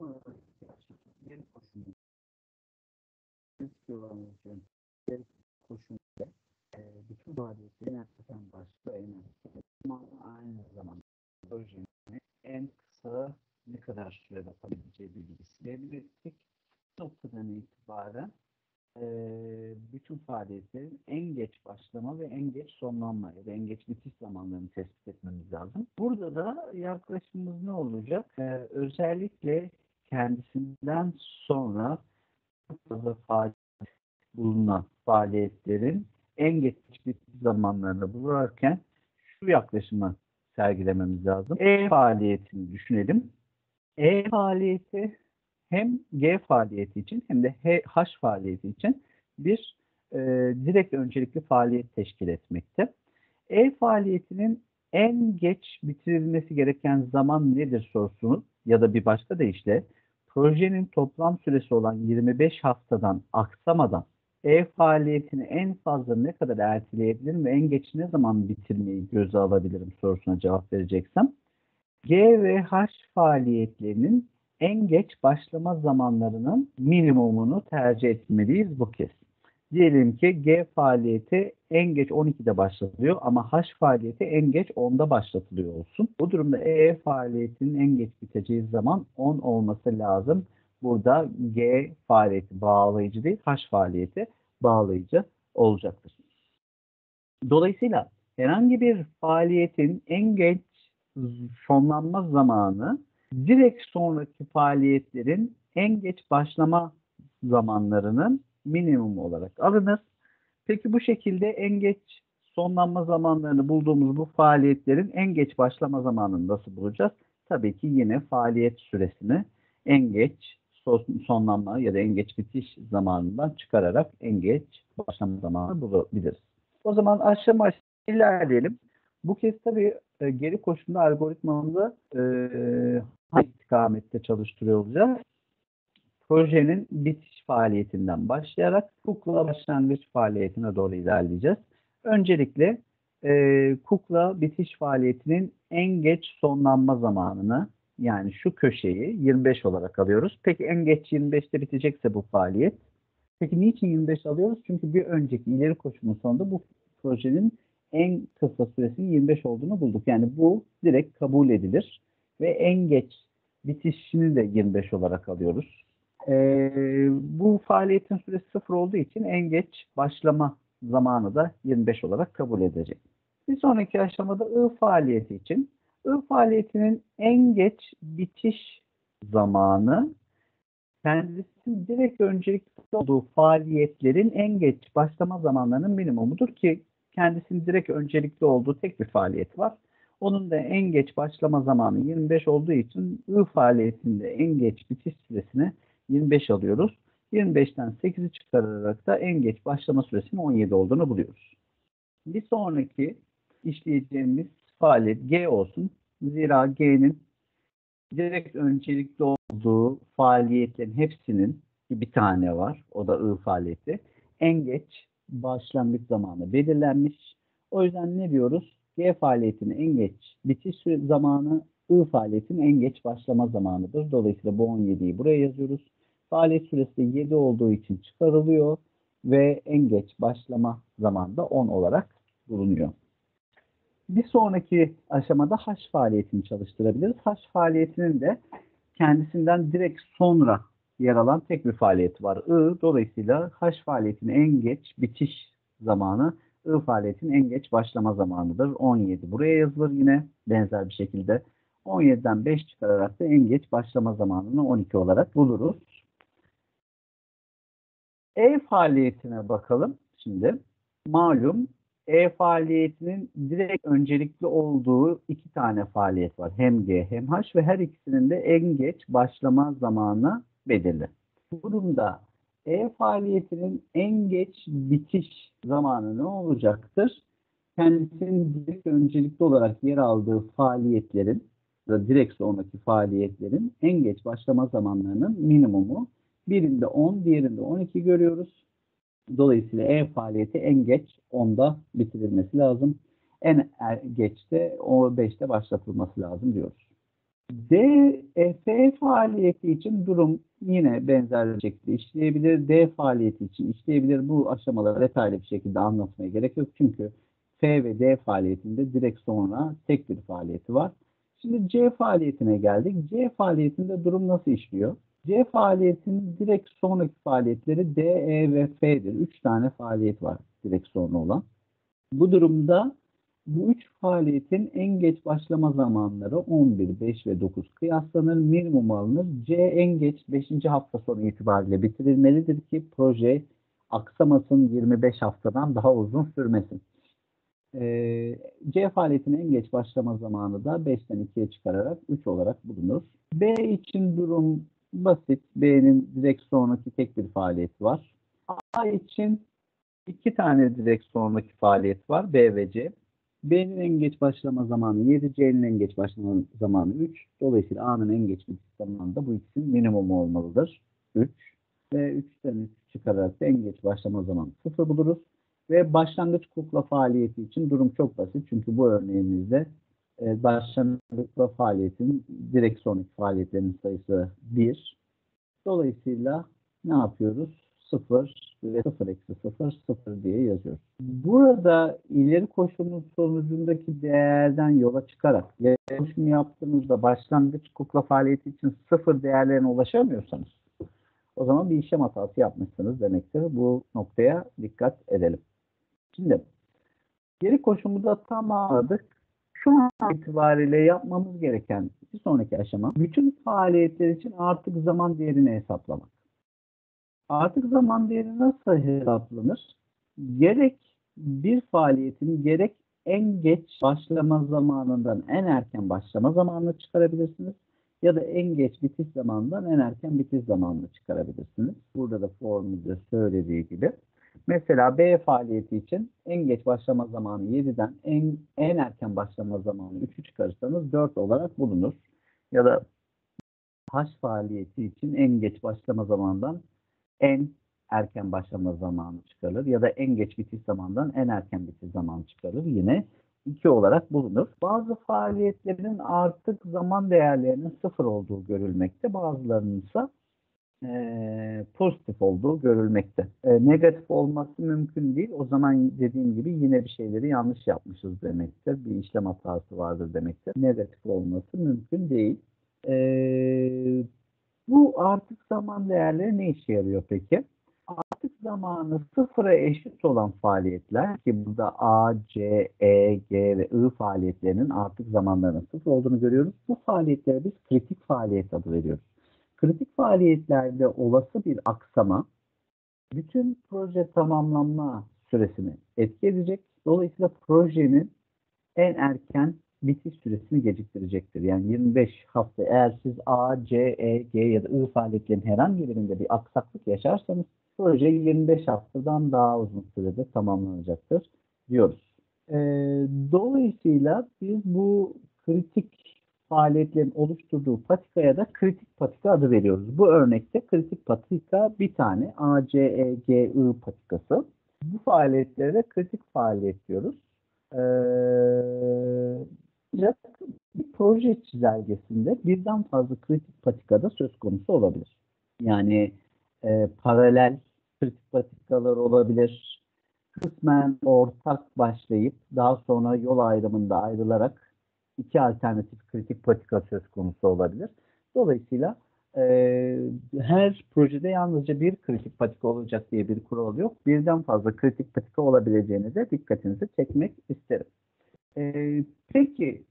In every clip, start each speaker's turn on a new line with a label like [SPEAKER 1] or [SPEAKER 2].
[SPEAKER 1] Geri koşumda kullanıcı geri koşumda e, bütün faaliyetlerin erteden başlıyor en erteden ama aynı zamanda projenin en kısa ne kadar sürede yapabileceği bilgisi belirttik. Noktadan itibaren bütün faaliyetlerin en geç başlama ve en geç sonlanma ya da en geç bitiş zamanlarını tespit etmemiz lazım. Burada da yaklaşımımız ne olacak? E, özellikle kendisinden sonra faaliyet bulunan faaliyetlerin en geç bitiş zamanlarını bulurken şu yaklaşımı sergilememiz lazım. E faaliyetini düşünelim. E faaliyeti hem G faaliyeti için hem de H faaliyeti için bir e, direkt öncelikli faaliyet teşkil etmekte. E faaliyetinin en geç bitirilmesi gereken zaman nedir sorusunu ya da bir başka deyişle projenin toplam süresi olan 25 haftadan aksamadan E faaliyetini en fazla ne kadar erteleyebilirim ve en geç ne zaman bitirmeyi göze alabilirim sorusuna cevap vereceksem G ve H faaliyetlerinin en geç başlama zamanlarının minimumunu tercih etmeliyiz bu kez. Diyelim ki G faaliyeti en geç 12'de başlatılıyor ama H faaliyeti en geç 10'da başlatılıyor olsun. Bu durumda E faaliyetinin en geç biteceği zaman 10 olması lazım. Burada G faaliyeti bağlayıcı değil, H faaliyeti bağlayıcı olacaktır. Dolayısıyla herhangi bir faaliyetin en geç sonlanma zamanı direkt sonraki faaliyetlerin en geç başlama zamanlarının minimum olarak alınır. Peki bu şekilde en geç sonlanma zamanlarını bulduğumuz bu faaliyetlerin en geç başlama zamanını nasıl bulacağız? Tabii ki yine faaliyet süresini en geç sonlanma ya da en geç bitiş zamanından çıkararak en geç başlama zamanını bulabiliriz. O zaman aşama aşama ilerleyelim. Bu kez tabii e, geri koşumda algoritmamızı e, hangi istikamette çalıştırıyor olacağız? Projenin bitiş faaliyetinden başlayarak kukla başlangıç faaliyetine doğru ilerleyeceğiz. Öncelikle e, kukla bitiş faaliyetinin en geç sonlanma zamanını yani şu köşeyi 25 olarak alıyoruz. Peki en geç 25'te bitecekse bu faaliyet. Peki niçin 25 alıyoruz? Çünkü bir önceki ileri koşumun sonunda bu projenin en kısa süresinin 25 olduğunu bulduk. Yani bu direkt kabul edilir ve en geç bitişini de 25 olarak alıyoruz. Ee, bu faaliyetin süresi sıfır olduğu için en geç başlama zamanı da 25 olarak kabul edecek. Bir sonraki aşamada I faaliyeti için I faaliyetinin en geç bitiş zamanı kendisi direkt öncelikli olduğu faaliyetlerin en geç başlama zamanlarının minimumudur ki kendisinin direkt öncelikli olduğu tek bir faaliyet var. Onun da en geç başlama zamanı 25 olduğu için I faaliyetinde en geç bitiş süresini 25 alıyoruz. 25'ten 8'i çıkararak da en geç başlama süresinin 17 olduğunu buluyoruz. Bir sonraki işleyeceğimiz faaliyet G olsun. Zira G'nin direkt öncelikli olduğu faaliyetlerin hepsinin bir tane var. O da I faaliyeti. En geç başlangıç zamanı belirlenmiş. O yüzden ne diyoruz? G faaliyetinin en geç bitiş zamanı I faaliyetinin en geç başlama zamanıdır. Dolayısıyla bu 17'yi buraya yazıyoruz. Faaliyet süresi 7 olduğu için çıkarılıyor ve en geç başlama zamanı da 10 olarak bulunuyor. Bir sonraki aşamada H faaliyetini çalıştırabiliriz. H faaliyetinin de kendisinden direkt sonra yer alan tek bir faaliyet var. I dolayısıyla H faaliyetinin en geç bitiş zamanı I faaliyetinin en geç başlama zamanıdır. 17 buraya yazılır yine benzer bir şekilde. 17'den 5 çıkararak da en geç başlama zamanını 12 olarak buluruz. E faaliyetine bakalım şimdi. Malum E faaliyetinin direkt öncelikli olduğu iki tane faaliyet var. Hem G hem H ve her ikisinin de en geç başlama zamanı belirli. Bu durumda E faaliyetinin en geç bitiş zamanı ne olacaktır? Kendisinin direkt öncelikli olarak yer aldığı faaliyetlerin da direkt sonraki faaliyetlerin en geç başlama zamanlarının minimumu birinde 10, diğerinde 12 görüyoruz. Dolayısıyla E faaliyeti en geç 10'da bitirilmesi lazım. En er, geç de o 5'te başlatılması lazım diyoruz. D, faaliyeti için durum yine benzer bir şekilde işleyebilir. D faaliyeti için işleyebilir. Bu aşamaları detaylı bir şekilde anlatmaya gerek yok. Çünkü F ve D faaliyetinde direkt sonra tek bir faaliyeti var. Şimdi C faaliyetine geldik. C faaliyetinde durum nasıl işliyor? C faaliyetinin direkt sonraki faaliyetleri D, E ve F'dir. Üç tane faaliyet var direkt sonra olan. Bu durumda bu üç faaliyetin en geç başlama zamanları 11, 5 ve 9 kıyaslanır, minimum alınır. C en geç 5. hafta sonu itibariyle bitirilmelidir ki proje aksamasın 25 haftadan daha uzun sürmesin. Ee, C faaliyetinin en geç başlama zamanı da 5'ten 2'ye çıkararak 3 olarak bulunur. B için durum basit. B'nin direkt sonraki tek bir faaliyet var. A için iki tane direkt sonraki faaliyet var. B ve C. B'nin en geç başlama zamanı 7, C'nin en geç başlama zamanı 3. Dolayısıyla A'nın en geç bitiş zamanı da bu ikisinin minimumu olmalıdır. 3. Ve 3'ten 3 çıkararak da en geç başlama zamanı 0 buluruz. Ve başlangıç kukla faaliyeti için durum çok basit. Çünkü bu örneğimizde e, başlangıç kukla faaliyetin direkt sonraki faaliyetlerin sayısı 1. Dolayısıyla ne yapıyoruz? 0 ve 0 eksi 0 0 diye yazıyoruz. Burada ileri koşulun sonucundaki değerden yola çıkarak koşumu yaptığımızda başlangıç kukla faaliyeti için 0 değerlerine ulaşamıyorsanız o zaman bir işlem hatası yapmışsınız demektir. Bu noktaya dikkat edelim. Şimdi geri koşumu da tamamladık. Şu an itibariyle yapmamız gereken bir sonraki aşama bütün faaliyetler için artık zaman değerini hesaplamak. Artık zaman değeri nasıl hesaplanır? Gerek bir faaliyetin gerek en geç başlama zamanından en erken başlama zamanını çıkarabilirsiniz ya da en geç bitiş zamanından en erken bitiş zamanını çıkarabilirsiniz. Burada da formülde söylediği gibi. Mesela B faaliyeti için en geç başlama zamanı 7'den en, en erken başlama zamanı 3'ü çıkarırsanız 4 olarak bulunur. Ya da H faaliyeti için en geç başlama zamandan en erken başlama zamanı çıkarılır ya da en geç bitiş zamandan en erken bitiş zamanı çıkarılır. Yine 2 olarak bulunur. Bazı faaliyetlerin artık zaman değerlerinin sıfır olduğu görülmekte. Bazılarının ise e, pozitif olduğu görülmekte. E, negatif olması mümkün değil. O zaman dediğim gibi yine bir şeyleri yanlış yapmışız demektir. Bir işlem hatası vardır demektir. Negatif olması mümkün değil. E, bu artık zaman değerleri ne işe yarıyor peki? Artık zamanı sıfıra eşit olan faaliyetler ki burada A, C, E, G ve I faaliyetlerinin artık zamanlarının sıfır olduğunu görüyoruz. Bu faaliyetlere biz kritik faaliyet adı veriyoruz. Kritik faaliyetlerde olası bir aksama bütün proje tamamlanma süresini etki edecek. Dolayısıyla projenin en erken bitiş süresini geciktirecektir. Yani 25 hafta eğer siz A, C, E, G ya da I faaliyetlerin herhangi birinde bir aksaklık yaşarsanız proje 25 haftadan daha uzun sürede tamamlanacaktır diyoruz. E, dolayısıyla biz bu kritik faaliyetlerin oluşturduğu patikaya da kritik patika adı veriyoruz. Bu örnekte kritik patika bir tane A, C, E, G, I patikası. Bu faaliyetlere de kritik faaliyet diyoruz. Ee, ancak bir proje çizelgesinde birden fazla kritik patikada söz konusu olabilir. Yani e, paralel kritik patikalar olabilir. Kısmen ortak başlayıp daha sonra yol ayrımında ayrılarak iki alternatif kritik patika söz konusu olabilir. Dolayısıyla e, her projede yalnızca bir kritik patika olacak diye bir kural yok. Birden fazla kritik patika olabileceğini de dikkatinizi çekmek isterim. E, peki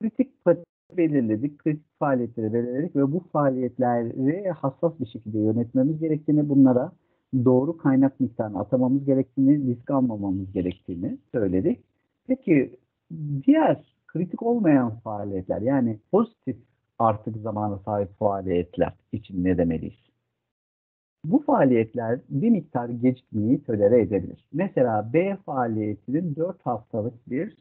[SPEAKER 1] kritik patika belirledik, kritik faaliyetleri belirledik ve bu faaliyetleri hassas bir şekilde yönetmemiz gerektiğini, bunlara doğru kaynak miktarını atamamız gerektiğini, risk almamamız gerektiğini söyledik. Peki diğer kritik olmayan faaliyetler yani pozitif artık zamana sahip faaliyetler için ne demeliyiz? Bu faaliyetler bir miktar gecikmeyi tölere edebilir. Mesela B faaliyetinin 4 haftalık bir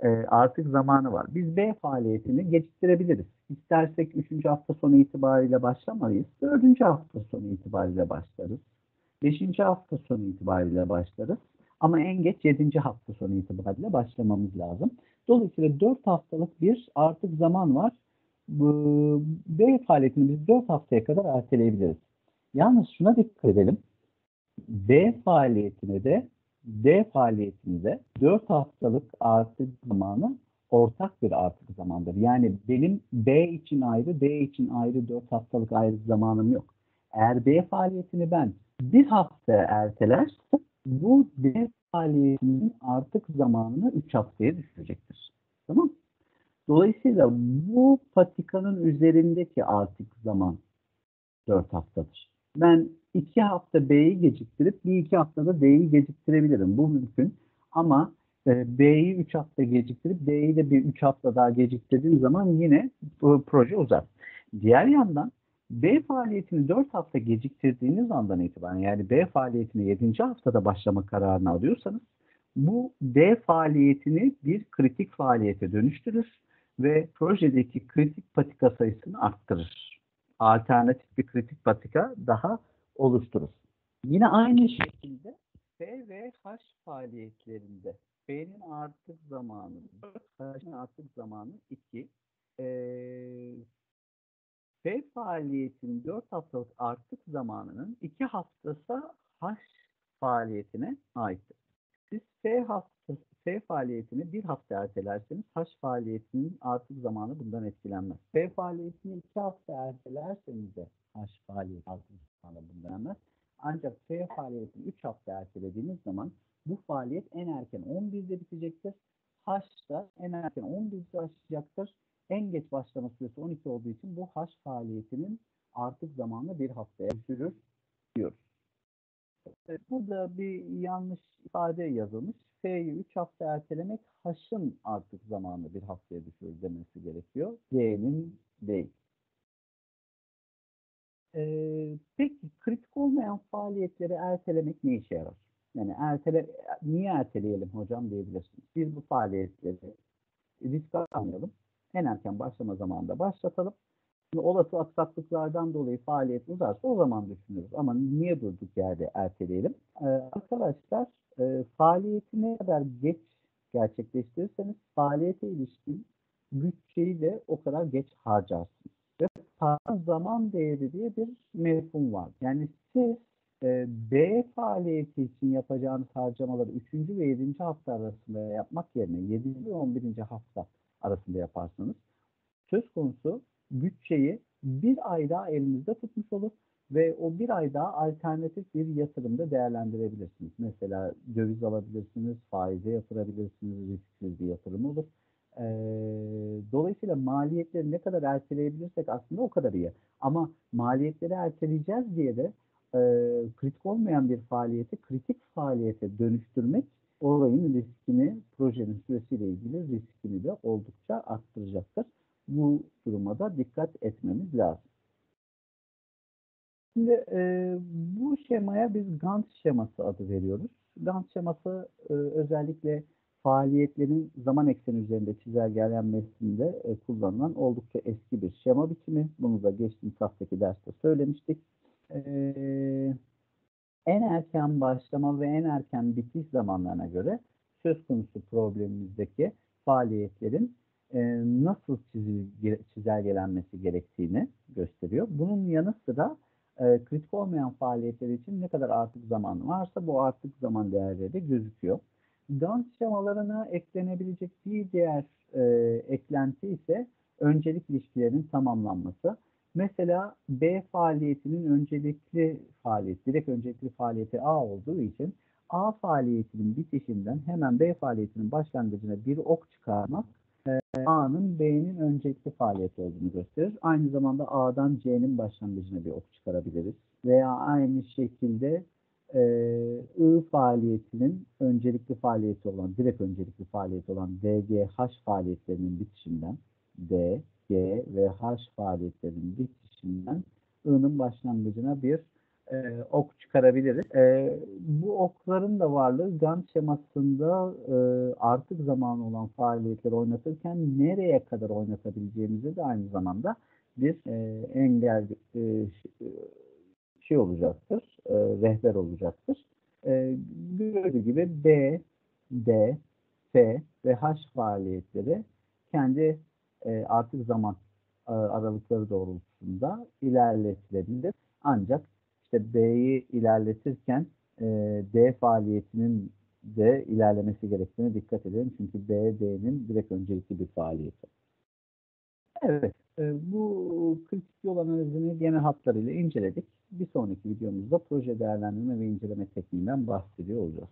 [SPEAKER 1] e, artık zamanı var. Biz B faaliyetini geciktirebiliriz. İstersek 3. hafta sonu itibariyle başlamalıyız. 4. hafta sonu itibariyle başlarız. 5. hafta sonu itibariyle başlarız. Ama en geç 7. hafta sonu itibariyle başlamamız lazım. Dolayısıyla 4 haftalık bir artık zaman var. B faaliyetini biz 4 haftaya kadar erteleyebiliriz. Yalnız şuna dikkat edelim. B faaliyetine de D faaliyetinde de 4 haftalık artık zamanı ortak bir artık zamandır. Yani benim B için ayrı, D için ayrı 4 haftalık ayrı zamanım yok. Eğer B faaliyetini ben bir hafta ertelersem bu D faaliyetinin artık zamanını 3 haftaya düşürecektir. Tamam Dolayısıyla bu patikanın üzerindeki artık zaman 4 haftadır. Ben 2 hafta B'yi geciktirip bir iki haftada D'yi geciktirebilirim. Bu mümkün. Ama e, B'yi 3 hafta geciktirip D'yi de bir 3 hafta daha geciktirdiğim zaman yine proje uzar. Diğer yandan B faaliyetini 4 hafta geciktirdiğiniz andan itibaren yani B faaliyetini 7. haftada başlama kararını alıyorsanız bu D faaliyetini bir kritik faaliyete dönüştürür ve projedeki kritik patika sayısını arttırır. Alternatif bir kritik patika daha oluşturur. Yine aynı şekilde F ve H faaliyetlerinde F'nin artık zamanı 4, H'nin artık zamanı 2. Ee, F faaliyetinin 4 haftalık artık zamanının 2 haftası H faaliyetine aittir. Siz F haftası F faaliyetini bir hafta ertelerseniz H faaliyetinin artık zamanı bundan etkilenmez. F faaliyetini iki hafta ertelerseniz de H faaliyeti artık zamanı bundan etkilenmez. Ancak F faaliyetini 3 hafta ertelediğiniz zaman bu faaliyet en erken 11'de bitecektir. H da en erken 11'de başlayacaktır. En geç başlama süresi 12 olduğu için bu H faaliyetinin artık zamanı bir haftaya düşürür diyoruz. Burada bir yanlış ifade yazılmış. F'yi 3 hafta ertelemek H'ın artık zamanı bir haftaya düşürür demesi gerekiyor. G'nin değil. Ee, peki kritik olmayan faaliyetleri ertelemek ne işe yarar? Yani ertele, niye erteleyelim hocam diyebilirsiniz. Biz bu faaliyetleri risk almayalım. En erken başlama zamanında başlatalım. Şimdi olası aksaklıklardan dolayı faaliyet uzarsa o zaman düşünürüz. Ama niye durduk yerde erteleyelim? Ee, arkadaşlar e, faaliyeti ne kadar geç gerçekleştirirseniz faaliyete ilişkin bütçeyi de o kadar geç harcarsınız. Ve zaman değeri diye bir mefhum var. Yani siz e, B faaliyeti için yapacağınız harcamaları 3. ve 7. hafta arasında yapmak yerine 7. ve 11. hafta arasında yaparsanız söz konusu bütçeyi bir ay daha elinizde tutmuş olur ve o bir ay daha alternatif bir yatırımda değerlendirebilirsiniz. Mesela döviz alabilirsiniz, faize yatırabilirsiniz, risksiz bir yatırım olur. Ee, dolayısıyla maliyetleri ne kadar erteleyebilirsek aslında o kadar iyi. Ama maliyetleri erteleyeceğiz diye de e, kritik olmayan bir faaliyeti kritik faaliyete dönüştürmek olayın riskini, projenin süresiyle ilgili riskini de oldukça arttıracaktır. Bu duruma da dikkat etmemiz lazım. Şimdi e, bu şemaya biz Gantt şeması adı veriyoruz. Gantt şeması e, özellikle faaliyetlerin zaman ekseni üzerinde çizelgelenmesinde e, kullanılan oldukça eski bir şema biçimi. Bunu da geçtiğimiz haftaki derste söylemiştik. E, en erken başlama ve en erken bitiş zamanlarına göre söz konusu problemimizdeki faaliyetlerin e, nasıl çizelgelenmesi gerektiğini gösteriyor. Bunun yanı sıra e, kritik olmayan faaliyetler için ne kadar artık zaman varsa bu artık zaman değerleri de gözüküyor. Gantt şemalarına eklenebilecek bir diğer e, eklenti ise öncelik ilişkilerinin tamamlanması. Mesela B faaliyetinin öncelikli faaliyet, direkt öncelikli faaliyeti A olduğu için A faaliyetinin bitişinden hemen B faaliyetinin başlangıcına bir ok çıkarmak e, A'nın B'nin öncelikli faaliyet olduğunu gösterir. Aynı zamanda A'dan C'nin başlangıcına bir ok çıkarabiliriz. Veya aynı şekilde e, I faaliyetinin öncelikli faaliyeti olan, direkt öncelikli faaliyeti olan DGH faaliyetlerinin bitişinden D, G ve H faaliyetlerinin bitişinden I'nın başlangıcına bir e, ok çıkarabiliriz. E, bu okların da varlığı Gantt şemasında e, artık zamanı olan faaliyetleri oynatırken nereye kadar oynatabileceğimizi de aynı zamanda bir e, engel e, şey olacaktır, e, rehber olacaktır. E, gördüğü gibi B, D, F ve H faaliyetleri kendi e, artık zaman e, aralıkları doğrultusunda ilerletilebilir. Ancak işte B'yi ilerletirken e, D faaliyetinin de ilerlemesi gerektiğine dikkat edelim. Çünkü B, D'nin direkt öncelikli bir faaliyeti. Evet, e, bu kritik yol analizini genel hatlarıyla inceledik. Bir sonraki videomuzda proje değerlendirme ve inceleme tekniğinden bahsediyor olacağız.